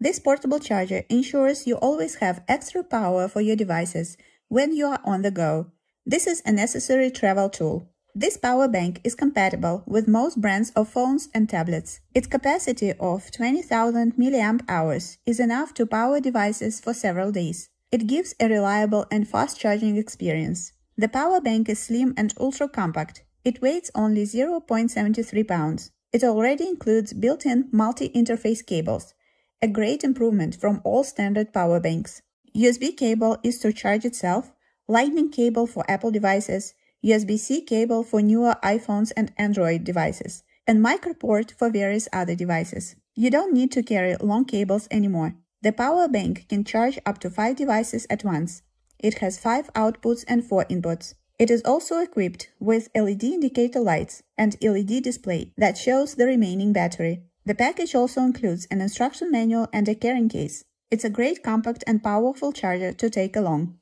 This portable charger ensures you always have extra power for your devices when you are on the go. This is a necessary travel tool. This power bank is compatible with most brands of phones and tablets. Its capacity of 20,000 mAh is enough to power devices for several days. It gives a reliable and fast charging experience. The power bank is slim and ultra compact. It weighs only 0.73 pounds. It already includes built-in multi-interface cables, a great improvement from all standard power banks. USB cable is to charge itself, lightning cable for Apple devices, USB-C cable for newer iPhones and Android devices, and micro port for various other devices. You don't need to carry long cables anymore. The power bank can charge up to 5 devices at once. It has 5 outputs and 4 inputs. It is also equipped with LED indicator lights and LED display that shows the remaining battery. The package also includes an instruction manual and a carrying case. It's a great compact and powerful charger to take along.